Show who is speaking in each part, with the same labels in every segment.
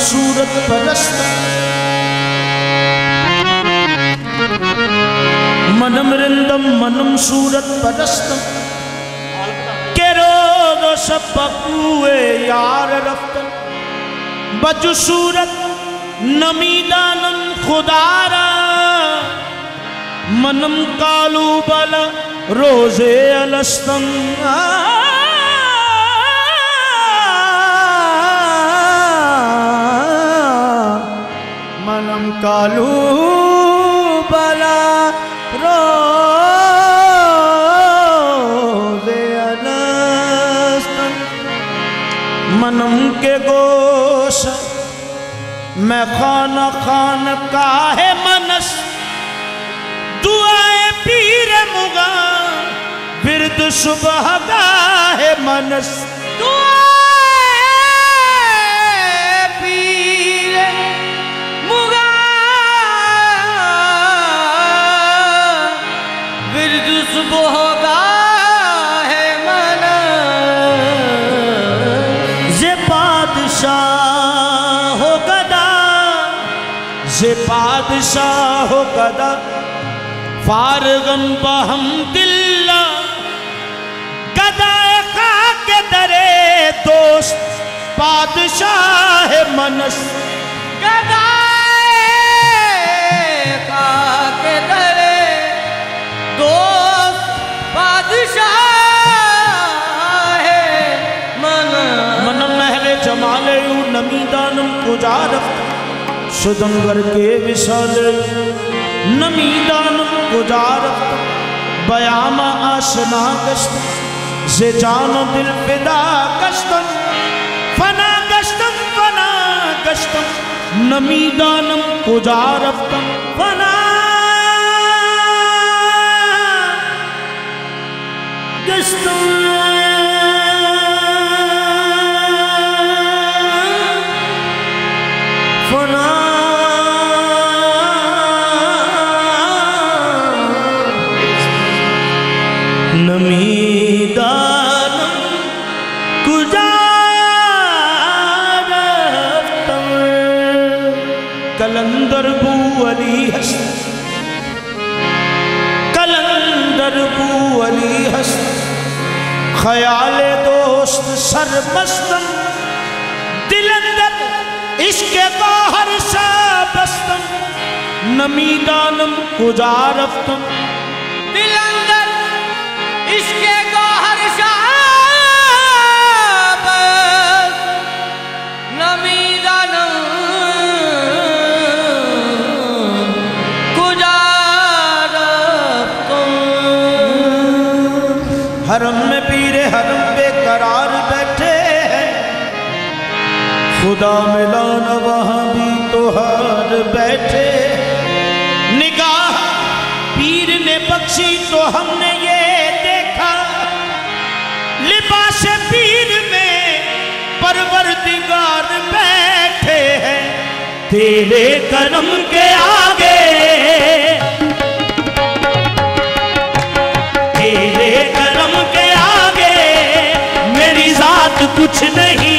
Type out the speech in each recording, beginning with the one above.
Speaker 1: صورت پرست۔ منم رندم، منم صورت پرست۔ کہ روز و سبق ہوئے یار رفتن بجو صورت نمیدانم خدارا منم کالو بلا روزے الستم منم کالو بلا روزے الستم منم کے گوش میں خانہ خان کاہے منس دعائے پیر مغا ورد صبح گاہے منس
Speaker 2: دعائے
Speaker 1: فارغن بحمد اللہ گدا خاک درے دوست پادشاہ منس۔
Speaker 2: گدائے خاک درے دوست، بادشاہ من
Speaker 1: منم محل جمال یو نمیدانم کجا رفت شدنگر کے وشال نمیدانم کجا رفت بیام آشنا گشت زی جان و دل فدا گشتم، فنا گشتم فنا گشتم نمیدانم کجا رفتم فنا گشتم۔ کلندر بو علی ہست کلندر بو علی ہست خیال دوست سر مستم دل اندر عشق باہر سا بستم نمیدانم کجا رفتم
Speaker 2: دل اندر عشق
Speaker 1: خدا ملانا وہاں بھی تو ہار بیٹھے۔ نگاہ پیر نے بخشی تو ہم نے یہ دیکھا۔ لباس پیر میں پروردگار بیٹھے ہیں۔ تیرے کرم کے آگے۔ تیرے کرم کے آگے۔ میری ذات کچھ نہیں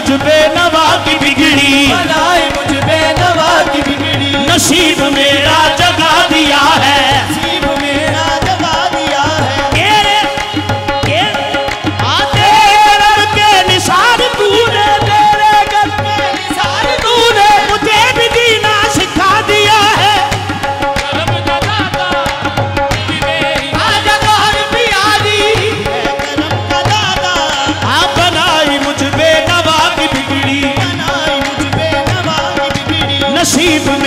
Speaker 2: To be.
Speaker 3: keep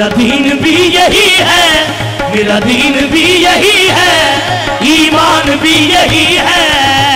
Speaker 3: میرا دین بھی یہی ہے میرا دین بھی یہی ہے ایمان بھی یہی ہے۔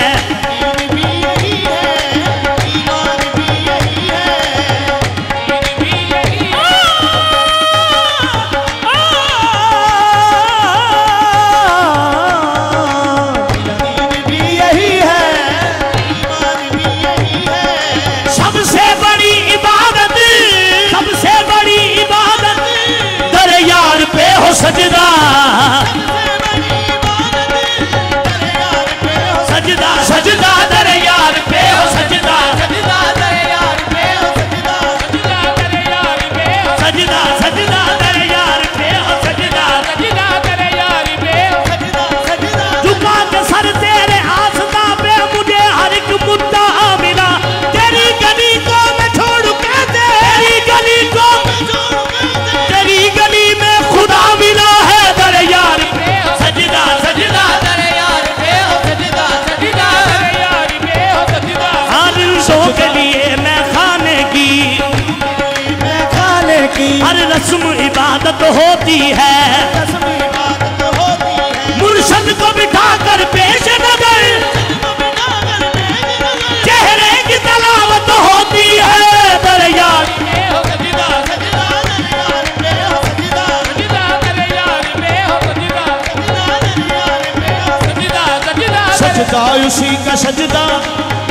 Speaker 3: کا سجدہ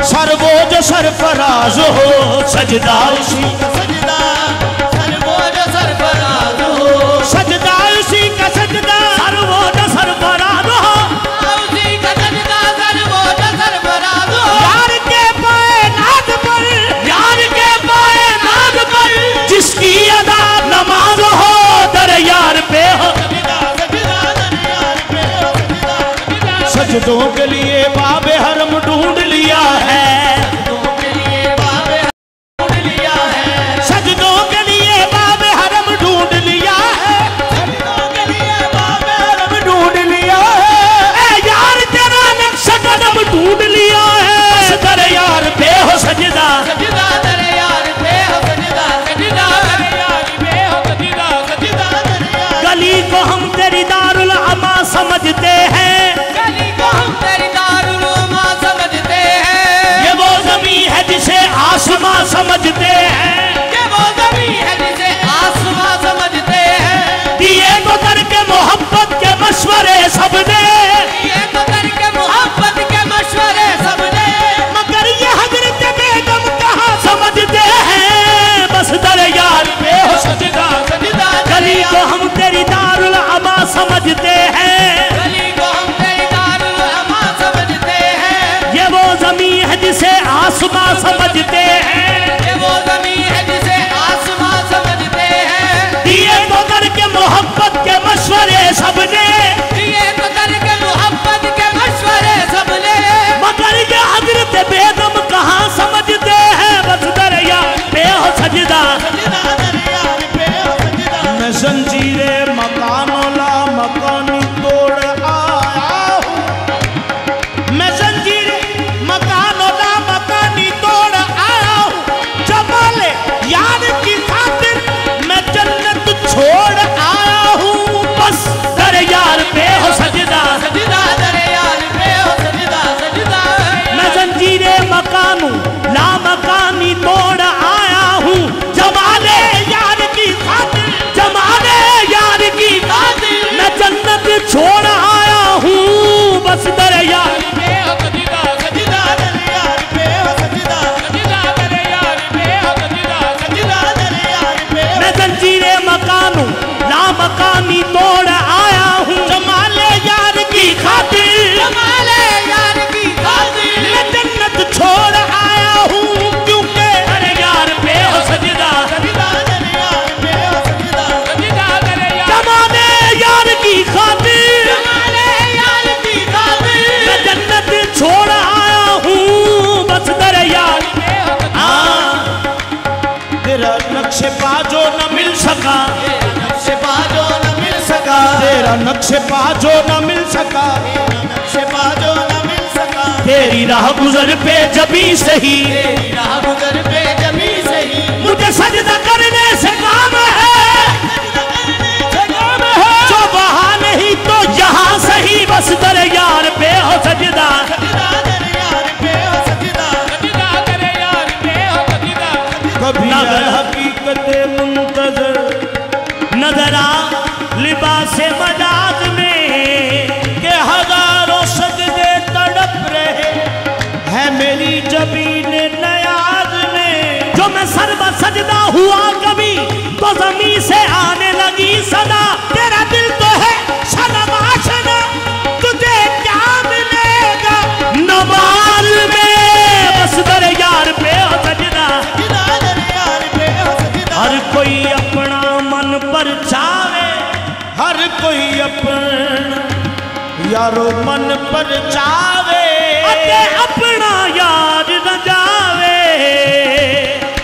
Speaker 3: سر وہ جو سر فراز ہو۔ سجدہ اسی کا سجدہ سر کے پائے پر کے پائے پر۔ جس کی ادا نماز ہو در یار پہ سجدوں کے لیے بات ڈھونڈ لیا ہے۔ سمجھتے ہیں۔ کہ وہ زمین ہے جسے آسمان سمجھتے ہیں۔ گزر کے محبت
Speaker 2: کے مشورے سب ہے جسے آسمان سمجھتے ہیں۔ یہ وہ
Speaker 3: زمین ہے جسے سمجھتے ہیں۔ دیئے تو کے محبت کے مشورے سب نے سکا شفا جو نہ مل سکا۔ تیری راہ گزر پہ جبھی صحیح۔ تیری راہ ہر کوئی اپنا یارو من پر چاوے۔ اتے اپنا یار نہ جاوے۔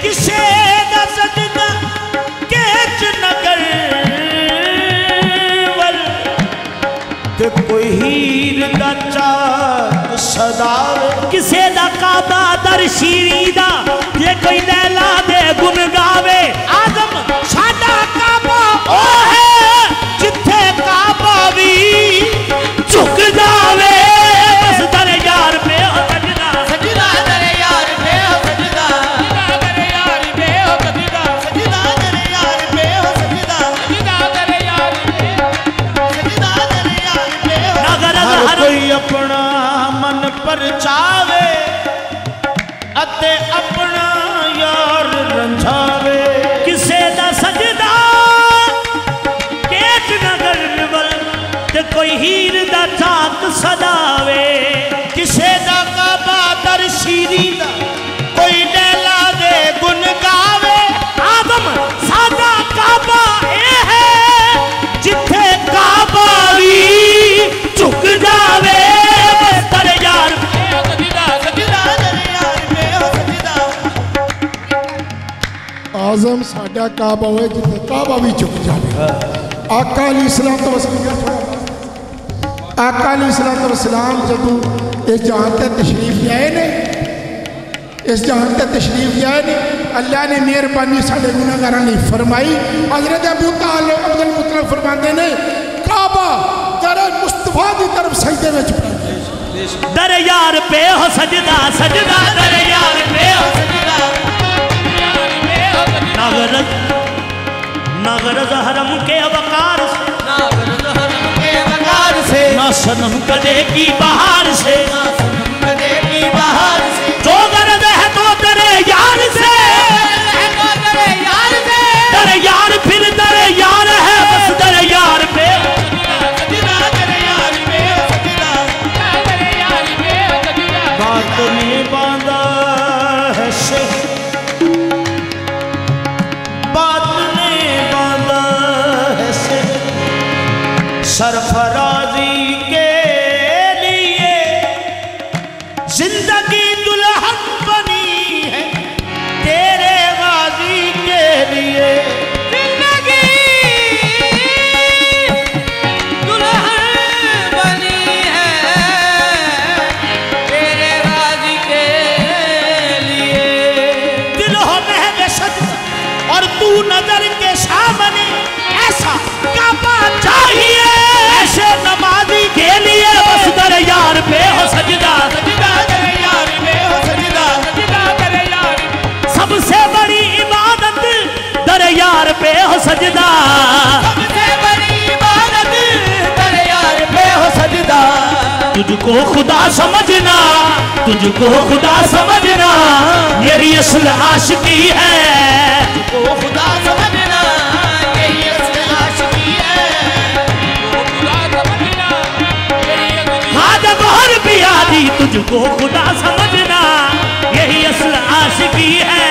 Speaker 3: کسے نہ صدقہ کیچ نہ کر۔ ور
Speaker 2: تے کوئی ہیر دا چاک
Speaker 3: صدا کسے دا کعبہ در شیری دا یہ کوئی نیلا دے گنگاوے۔ آدم شاڑا ਅਤੇ ਆਪਣਾ ਯਾਰ ਰੰਝਾਵੇ ਕਿਸੇ ਦਾ ਸਜਦਾ ਕੇਤ ਨਗਰ ਵੱਲ ਤੇ ਕੋਈ ਹੀਰ ਦਾ ਝਾਕ ਸਦਾਵੇ। ਕਿਸੇ ਦਾ ਕਾਬਾ ਦਰ ਸ਼ੀਰੀ
Speaker 4: اعظم ساڈا کعبہ ہوئے جتنے کعبہ بھی چک جاوے آقا علیہ السلام تو وسلم آقا علیہ السلام تو وسلام جدو اس جہاں تے تشریف جائے نے اس جہاں تے تشریف جائے نے اللہ نے مہربانی ساڈے گناہگاراں نے فرمائی حضرت ابو طالب عبد المطلب فرماندے نے کعبہ در مصطفیٰ دی طرف سجدے میں چکے
Speaker 3: در یار پہ ہو سجدہ سجدہ در یار پہ ہو سجدہ نغرز نغرز حرم کے وقار سے نہ سنم کدے کی بہار سے پہ ہو سجدہ تجھ کو خدا سمجھنا تجھ کو خدا سمجھنا میری اصل عاشقی ہے
Speaker 2: خدا سمجھنا یہی اصل عاشقی ہے
Speaker 3: آج بہر بھی آدھی تجھ کو خدا سمجھنا یہی اصل عاشقی ہے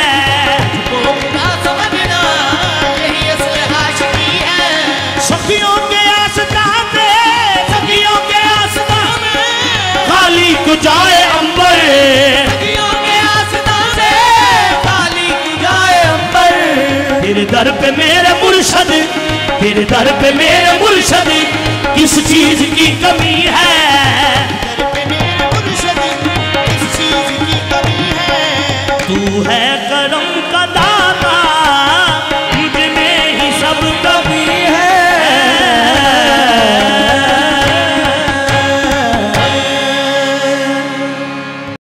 Speaker 3: در پہ میرے مرشد پھر در پہ میرے مرشد کس چیز کی کمی ہے؟ تو ہے